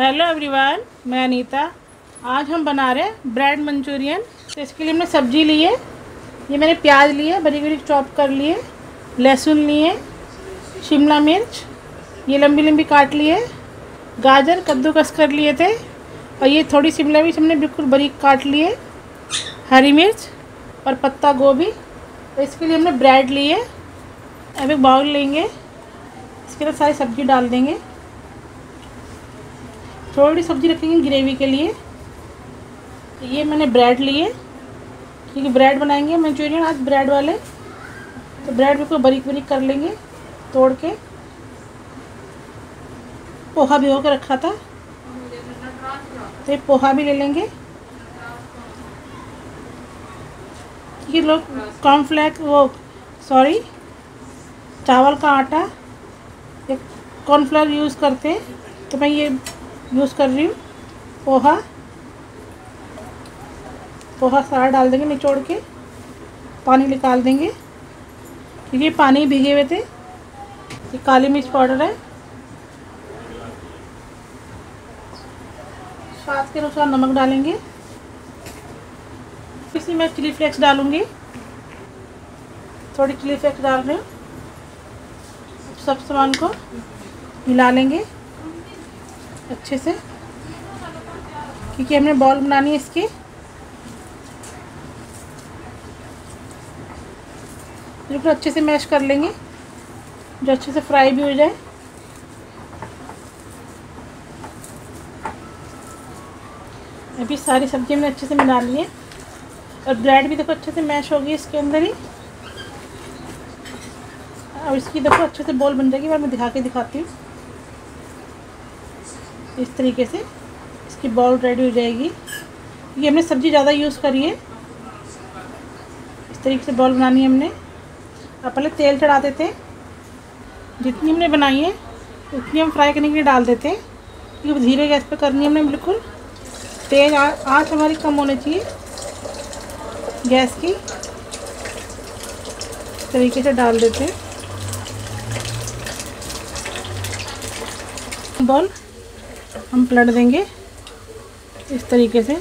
Hello everyone मैं अनीता। आज हम बना रहे हैं ब्रेड मंचूरियन। तो इसके लिए हमने सब्ज़ी ली है। ये मैंने प्याज लिए, बड़ी बड़ी चॉप कर लिए, लहसुन लिए, शिमला मिर्च, ये लंबी लंबी काट लिए, गाजर, कद्दूकस कर लिए थे, और ये थोड़ी शिमला मिर्च हमने बिल्कुल बारीक काट लिए, हरी मिर्च और पत्ता गोभी। तो इसके लिए हमने ब्रेड लिए अब एक बाउल लेंगे। इसके अंदर सारी सब्ज़ी डाल देंगे। थोड़ी सब्ज़ी रखेंगे ग्रेवी के लिए। ये मैंने ब्रेड लिए। क्योंकि ब्रेड बनाएँगे मंचूरियन, आज ब्रेड वाले। तो ब्रेड बिल्कुल बारीक बारीक कर लेंगे, तोड़ के। पोहा भिगो के रखा था। तो ये पोहा भी ले लेंगे। ये लोग कॉर्नफ्लैक वो सॉरी चावल का आटा कॉर्नफ्लावर यूज़ करते हैं। तो मैं ये यूज़ कर रही हूँ। पोहा। पोहा सारा डाल देंगे निचोड़ के। पानी निकाल देंगे। क्योंकि पानी भीगे हुए थे। ये काली मिर्च पाउडर है। स्वाद के अनुसार नमक डालेंगे। इसमें मैं चिली फ्लेक्स डालूँगी। थोड़ी चिली फ्लेक्स डाल रही हूँ। सब सामान को मिला लेंगे। अच्छे से। क्योंकि हमने बॉल बनानी है इसकी। बिल्कुल अच्छे से मैश कर लेंगे, जो अच्छे से फ्राई भी हो जाए। अभी सारी सब्ज़ी हमने अच्छे से मिला ली है। और ब्रेड भी देखो अच्छे से मैश होगी इसके अंदर ही। और इसकी देखो अच्छे से बॉल बन जाएगी मैं दिखा के दिखाती हूँ। इस तरीके से इसकी बॉल रेडी हो जाएगी। ये हमने सब्ज़ी ज़्यादा यूज़ करी है। इस तरीके से बॉल बनानी है हमने। अब पहले तेल चढ़ा देते हैं। जितनी हमने बनाई है, उतनी हम फ्राई करने के लिए डाल देते हैं। क्योंकि धीरे गैस पे करनी है हमने बिल्कुल। तेज आँच हमारी कम होनी चाहिए गैस की। तरीके से डाल देते हैं। बॉल हम पलट देंगे इस तरीके से।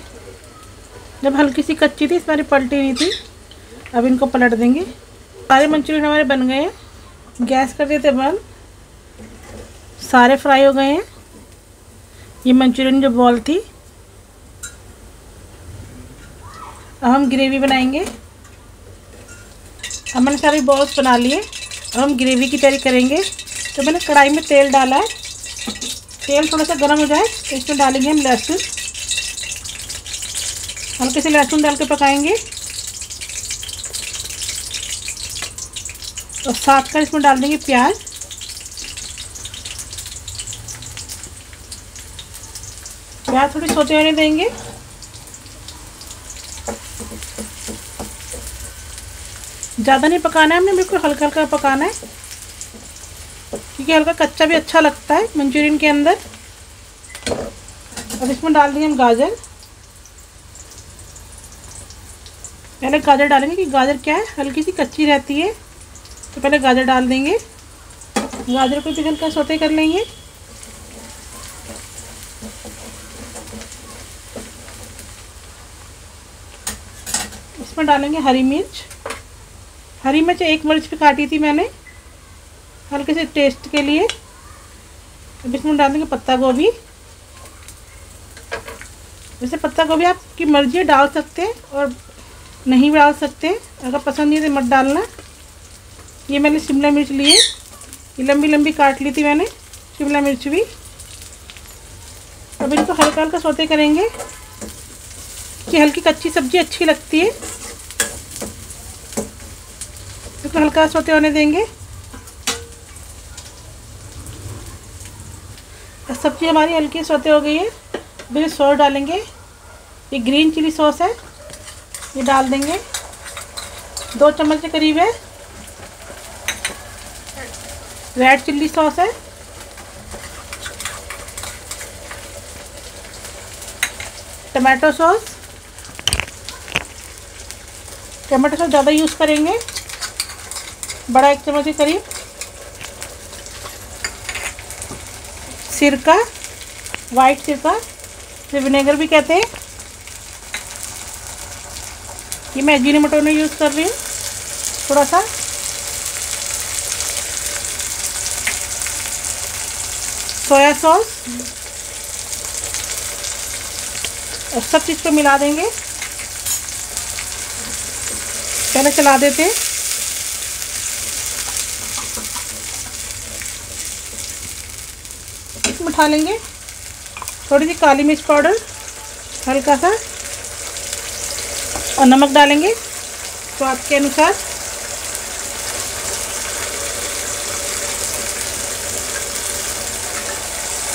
जब हल्की सी कच्ची थी इस बार पलटी नहीं थी, अब इनको पलट देंगे। सारे मंचूरियन हमारे बन गए हैं। गैस कर देते बंद। सारे फ्राई हो गए हैं। ये मंचूरियन जो बॉल थी, अब हम ग्रेवी बनाएँगे। अब मैंने सारी बॉल्स बना लिए। अब हम ग्रेवी की तैयारी करेंगे। तो मैंने कढ़ाई में तेल डाला है। तेल थोड़ा सा गर्म हो जाए तो इसमें डालेंगे हम लहसुन। हल्के से लहसुन डाल के पकाएँगे। और साथ कर इसमें डाल देंगे प्याज। प्याज थोड़ी सोते होने देंगे। ज़्यादा नहीं पकाना है हमने बिल्कुल हल्का हल्का पकाना है। क्योंकि हल्का कच्चा भी अच्छा लगता है, मंचूरियन के अंदर। अब इसमें डाल देंगे हम गाजर। पहले गाजर डालेंगे कि गाजर क्या है? हल्की सी कच्ची रहती है तो पहले गाजर डाल देंगे। गाजर को भी हल्का सोते कर लेंगे। इसमें डालेंगे हरी मिर्च। हरी मिर्च एक मिर्च भी काटी थी मैंने। हल्के से टेस्ट के लिए। अब इसमें डाल देंगे पत्ता गोभी। वैसे पत्ता गोभी आपकी मर्ज़ी डाल सकते हैं और नहीं डाल सकते। अगर पसंद नहीं तो मत डालना। ये मैंने शिमला मिर्च ली है। ये लंबी लंबी काट ली थी मैंने, शिमला मिर्च भी। अब इनको हल्का हल्का सोते करेंगे। कि हल्की कच्ची सब्ज़ी अच्छी लगती है। इसको हल्का सोते होने देंगे। सब्ज़ी हमारी हल्की सोते हो गई है। फिर सॉस डालेंगे। ये ग्रीन चिली सॉस है। ये डाल देंगे। दो चम्मच के करीब है। रेड चिल्ली सॉस है। Tomato sauce. टमाटो सॉस ज़्यादा यूज़ करेंगे। बड़ा एक चम्मच के करीब। सिरका वाइट सिरका इसे विनेगर भी कहते हैं। ये मैं अजीनोमोटो में यूज़ कर रही हूँ। थोड़ा सा सोया सॉस। और सब चीज़ को मिला देंगे। पहले चला देते हैं इसमें उठा लेंगे। थोड़ी सी काली मिर्च पाउडर, हल्का सा, और नमक डालेंगे। स्वाद के अनुसार।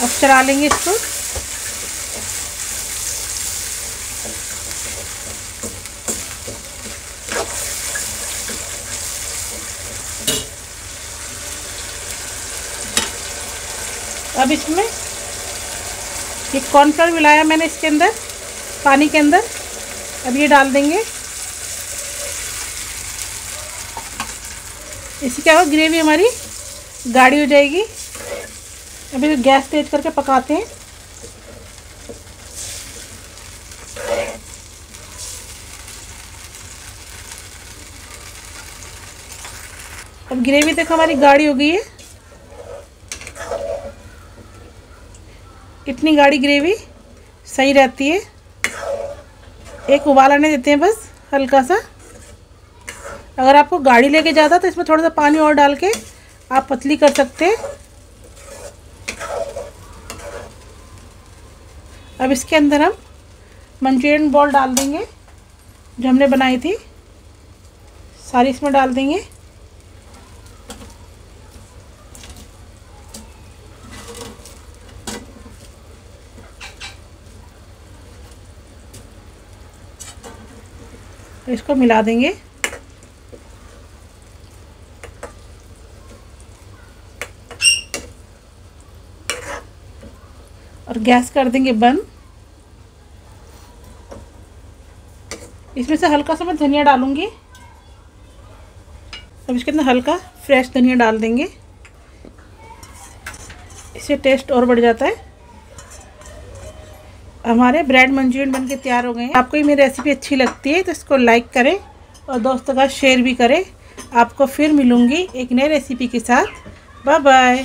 अब चला लेंगे इसको। अब इसमें ये कॉर्नफ्लोर मिलाया मैंने इसके अंदर, पानी के अंदर। अब ये डाल देंगे। इससे क्या होगा, ग्रेवी हमारी गाढ़ी हो जाएगी। अभी गैस तेज करके पकाते हैं। अब ग्रेवी देखो हमारी गाढ़ी हो गई है। इतनी गाढ़ी ग्रेवी सही रहती है। एक उबाल आने देते हैं बस, हल्का सा। अगर आपको गाड़ी लेके जाता तो इसमें थोड़ा सा पानी और डाल के आप पतली कर सकते हैं। अब इसके अंदर हम मंचूरियन बॉल डाल देंगे, जो हमने बनाई थी। सारी इसमें डाल देंगे। इसको मिला देंगे। और गैस कर देंगे बंद। इसमें से हल्का सा मैं धनिया डालूँगी। अब इसके अंदर हल्का फ्रेश धनिया डाल देंगे। इससे टेस्ट और बढ़ जाता है। हमारे ब्रेड मंचूरियन बनके तैयार हो गए हैं। आपको ये मेरी रेसिपी अच्छी लगती है तो इसको लाइक करें और दोस्तों का शेयर भी करें। आपको फिर मिलूँगी एक नई रेसिपी के साथ। Bye bye